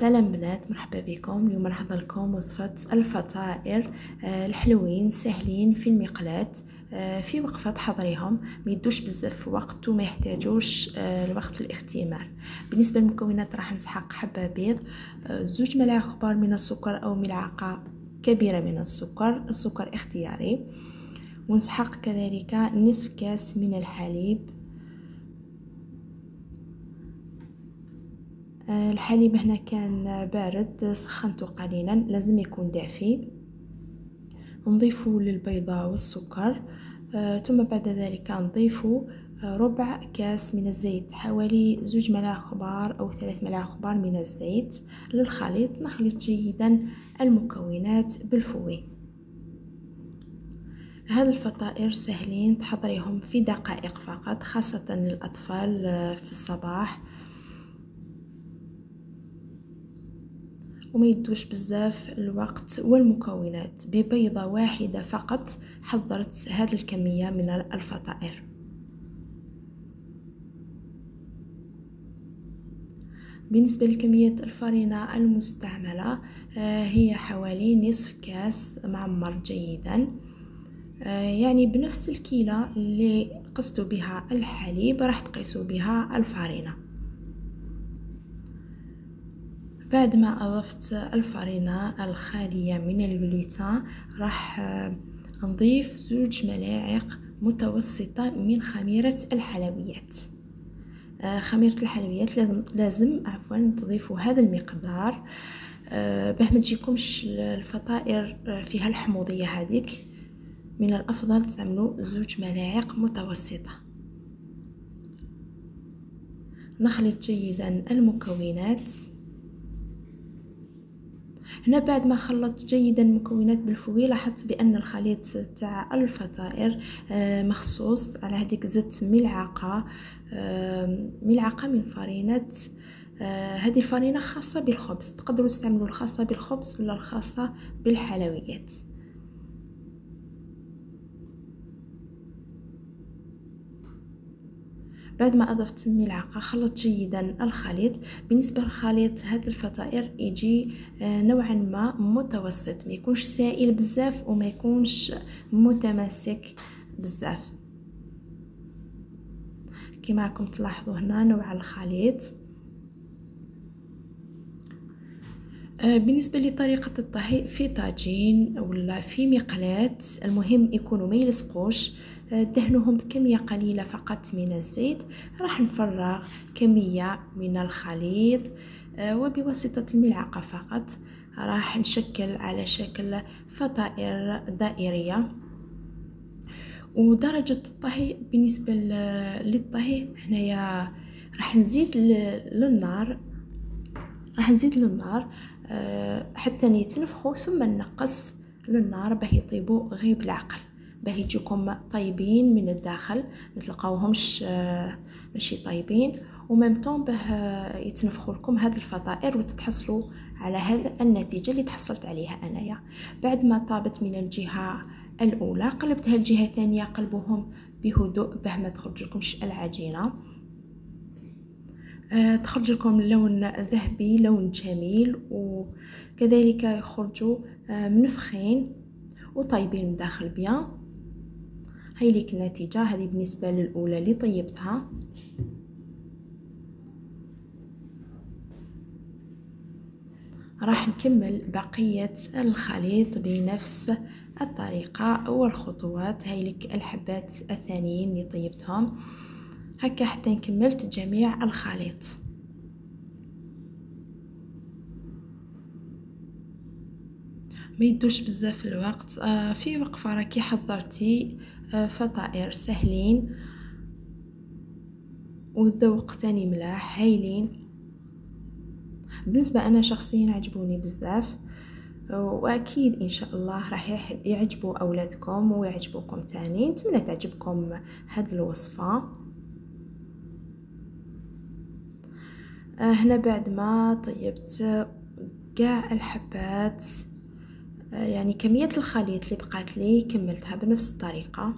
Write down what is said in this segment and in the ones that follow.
سلام بنات مرحبا بكم. اليوم راح لكم وصفة الفطائر آه، الحلوين سهلين في المقلاة آه، في وقفة تحضريهم ما يدوش بزاف وقت وما يحتاجوش آه، الوقت الاختمار بالنسبة للمكونات راح نسحق حبة بيض زوج ملاعق كبار من السكر أو ملعقة كبيرة من السكر السكر اختياري. ونسحق كذلك نصف كاس من الحليب. الحليب هنا كان بارد سخنته قليلا لازم يكون دافي. نضيف للبيضة والسكر. آه، ثم بعد ذلك نضيف آه، ربع كاس من الزيت حوالي زوج ملاعق كبار أو ثلاث ملاعق كبار من الزيت للخليط. نخلط جيدا المكونات بالفوي. هذه الفطائر سهلين تحضريهم في دقائق فقط خاصة للأطفال في الصباح. وما يدوش بزاف الوقت والمكونات ببيضة واحدة فقط حضرت هذه الكمية من الفطائر. بالنسبة لكمية الفرينة المستعملة آه، هي حوالي نصف كاس معمر جيدا. آه، يعني بنفس الكيلة اللي قستوا بها الحليب راح تقيسوا بها الفرينة. بعد ما أضفت الفرينة الخالية من الجلوتين راح آه، نضيف زوج ملاعق متوسطة من خميرة الحلويات. آه، خميرة الحلويات لازم, لازم عفوا تضيفوا هذا المقدار. آه، باه ما تجيكمش الفطائر فيها الحموضية هذيك. من الأفضل تعملوا زوج ملاعق متوسطة. نخلط جيدا المكونات. هنا بعد ما خلطت جيدا المكونات بالفوي لاحظت بأن الخليط تاع الفطائر آه، مخصوص على هذيك زدت ملعقة ملعقة من فرينه آه، هذه الفرينه خاصة بالخبز تقدروا تستعملوا الخاصة بالخبز ولا الخاصة بالحلويات. بعد ما أضفت ملعقة خلط جيدا الخليط. بالنسبة للخليط هذا الفطائر يجي آه، نوعا ما متوسط ما يكونش سائل بزاف وما يكونش متماسك بزاف. كما راكم تلاحظوا هنا نوع الخليط. آه، بالنسبة لطريقة الطهي في طاجين ولا في مقلاة المهم يكونوا ما يلصقوش. دهنهم بكمية قليلة فقط من الزيت؟ راح نفرغ كمية من الخليط آه، وبواسطة الملعقة فقط. راح نشكل على شكل فطائر دائرية. ودرجة الطهي بالنسبة للطهي هنايا راح نزيد للنار راح نزيد للنار آه، حتى يتنفخوا ثم نقص للنار باه يطيبوا غير بالعقل. باه يجيكم طيبين من الداخل ما تلقاوهمش آه، ماشي طيبين. وميم باه يتنفخوا لكم هاد الفطائر وتتحصلوا على هذا النتيجة اللي تحصلت عليها أنايا. بعد ما طابت من الجهة الأولى قلبتها الجهة الثانية قلبوهم بهدوء باه ما تخرج لكمش العجينة. أه تخرج لكم لون ذهبي لون جميل وكذلك يخرجوا أه منفخين وطيبين من داخل بيان هاي ليك النتيجة هذه بالنسبة للأولى. اللي طيبتها؟ راح نكمل بقية الخليط بنفس الطريقة والخطوات. هاي لك الحبات الثانيين اللي طيبتهم. هكا حتى كملت جميع الخليط. ما يدوش بزاف الوقت. آه في وقفة راكي حضرتي. فطائر سهلين والذوق تاني ملاح هايلين. بالنسبة أنا شخصيا عجبوني بزاف وأكيد إن شاء الله راح يعجبوا أولادكم ويعجبوكم تاني. نتمنى تعجبكم هاد الوصفة. آه هنا بعد ما طيبت كاع الحبات. يعني كمية الخليط اللي بقات لي كملتها بنفس الطريقة.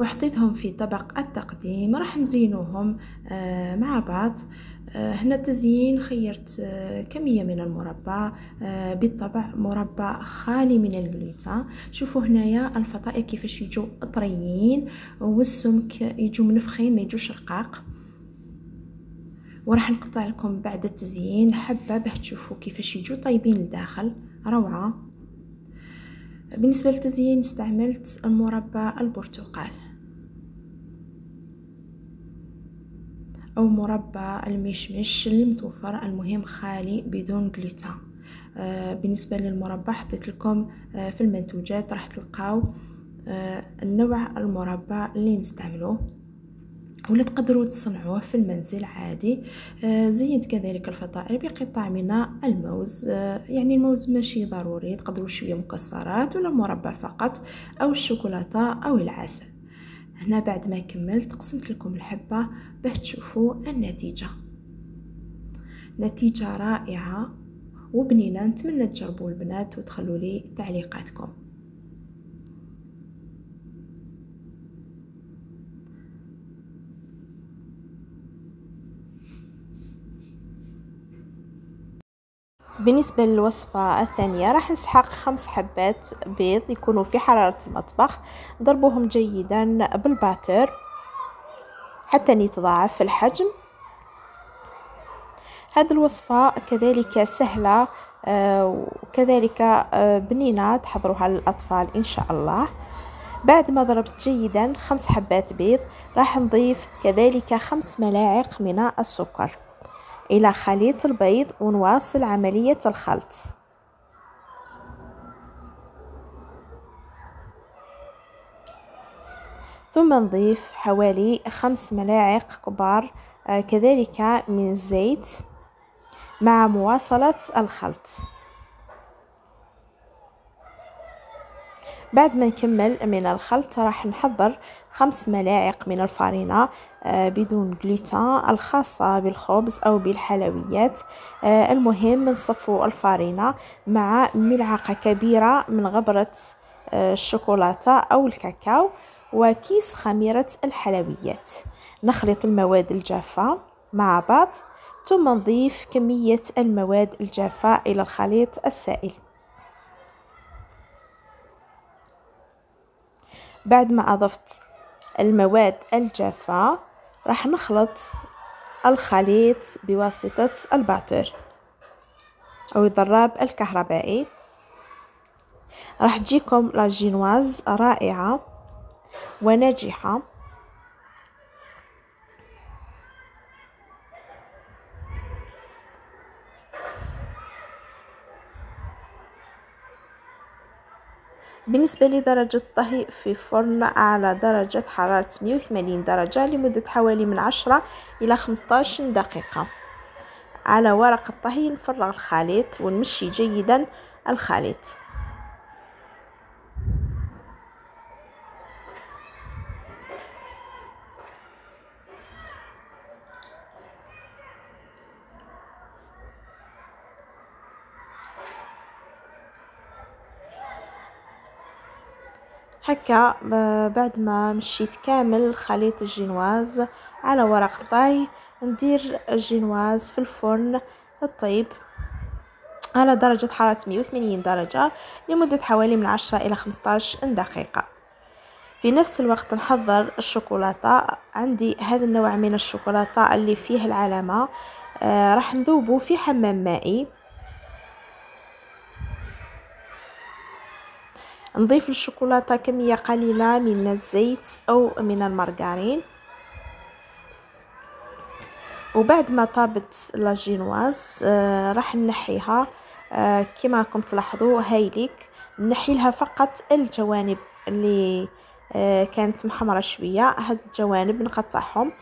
وحطيتهم في طبق التقديم راح نزينوهم آه، مع بعض. هنا التزيين خيرت كمية من المربى بالطبع مربى خالي من الجلوتين شوفوا هنايا الفطائر كيفاش يجوا طريين والسمك يجوا منفخين ما يجوش رقاق. وراح نقطع لكم بعد التزيين. حبة باش تشوفوا كيفاش يجوا طيبين لداخل روعة. بالنسبة للتزيين استعملت المربى البرتقال. أو مربى المشمش اللي متوفر المهم خالي بدون جلوتين آه بالنسبة للمربى حطيت لكم آه في المنتوجات راح تلقاو آه النوع المربى اللي نستعملوه. ولا تقدروا تصنعوه في المنزل عادي. آه زينت كذلك الفطائر بقطع من الموز. آه يعني الموز ماشي ضروري تقدروا شوية مكسرات ولا مربى فقط أو الشوكولاتة أو العسل. هنا بعد ما كملت قسمت لكم الحبة باش تشوفوا النتيجة. نتيجة رائعة وبنينه نتمنى تجربوا البنات وتخلوا لي تعليقاتكم. بالنسبة للوصفة الثانية راح نسحق خمس حبات بيض يكونوا في حرارة المطبخ. ضربوهم جيدا بالباتر حتى يتضاعف الحجم. هذه الوصفة كذلك سهلة وكذلك بنينة تحضروها للأطفال إن شاء الله. بعد ما ضربت جيدا خمس حبات بيض راح نضيف كذلك خمس ملاعق من السكر. إلى خليط البيض ونواصل عملية الخلط. ثم نضيف حوالي خمس ملاعق كبار كذلك من الزيت مع مواصلة الخلط. بعد ما نكمل من الخلط راح نحضر خمس ملاعق من الفارينة بدون جلوتين الخاصة بالخبز أو بالحلويات. المهم نصفو الفارينة مع ملعقة كبيرة من غبرة الشوكولاتة أو الكاكاو وكيس خميرة الحلويات. نخلط المواد الجافة مع بعض ثم نضيف كمية المواد الجافة إلى الخليط السائل. بعد ما أضفت المواد الجافة راح نخلط الخليط بواسطة الباتر أو الضراب الكهربائي. راح تجيكم لاجينواز رائعة وناجحة. بالنسبة لدرجة الطهي في فرن على درجة حرارة 180 درجة لمدة حوالي من 10 إلى 15 دقيقة. على ورق الطهي نفرغ الخليط ونمشي جيدا الخليط. هكا بعد ما مشيت كامل خليط الجينواز على ورق طاي ندير الجينواز في الفرن الطيب على درجة حرارة 180 درجة لمدة حوالي من 10 إلى 15 دقيقة. في نفس الوقت نحضر الشوكولاتة. عندي هذا النوع من الشوكولاتة اللي فيه العلامة آه راح نذوبه في حمام مائي. نضيف للشوكولاتة كمية قليلة من الزيت أو من المارغرين. وبعد ما طابت لاجينواز آه راح نحيها. آه كما راكم تلاحظوا هايليك. نحي لها فقط الجوانب اللي آه كانت محمرة شوية. هاد الجوانب نقطعهم.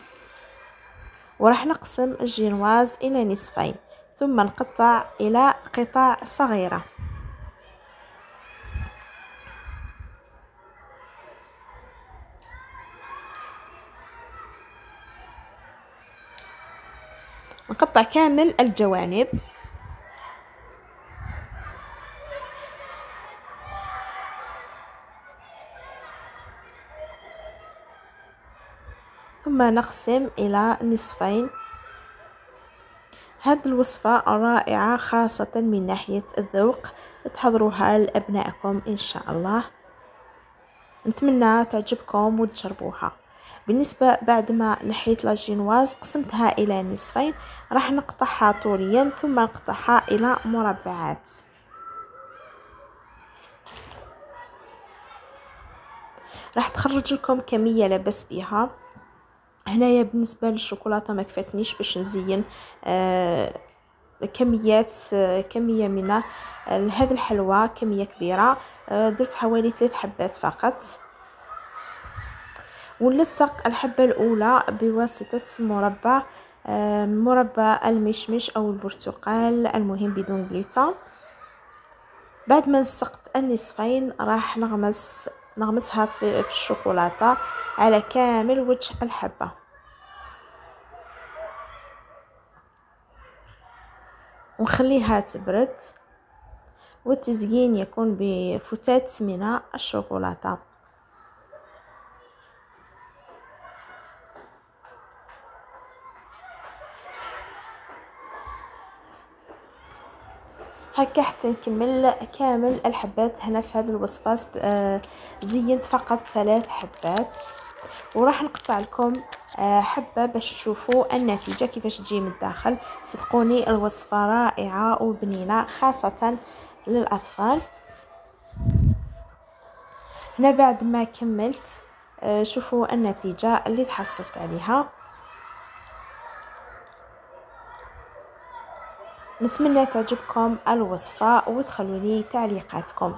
وراح نقسم الجينواز إلى نصفين ثم نقطع إلى قطع صغيرة. نقطع كامل الجوانب. ثم نقسم إلى نصفين. هذه الوصفة رائعة خاصة من ناحية الذوق. تحضروها لأبنائكم إن شاء الله. نتمنى تعجبكم وتجربوها بالنسبة بعد ما نحيت لاجينواز قسمتها إلى نصفين. راح نقطعها طوليا ثم نقطعها إلى مربعات. راح تخرج لكم كمية لبس بها هنايا بالنسبة للشوكولاتة ما كفتنيش باش نزين آه كميات آه كمية من آه هذه الحلوى كمية كبيرة آه درت حوالي ثلاث حبات فقط. ونلصق الحبة الأولى بواسطة مربى آه مربى المشمش أو البرتقال المهم بدون جلوتين بعد ما لصقت النصفين راح نغمس نغمسها في, في الشوكولاتة على كامل وجه الحبة. ونخليها تبرد والتزيين يكون بفتات من الشوكولاتة. هكا حتى نكمل كامل الحبات هنا في هذه الوصفة آه زينت فقط ثلاث حبات. وراح نقطع لكم آه حبة باش تشوفوا النتيجة كيفاش تجي من الداخل. صدقوني الوصفة رائعة وبنينة خاصة للأطفال. هنا بعد ما كملت آه شوفوا النتيجة اللي تحصلت عليها. نتمنى تعجبكم الوصفة وتخلوا لي تعليقاتكم.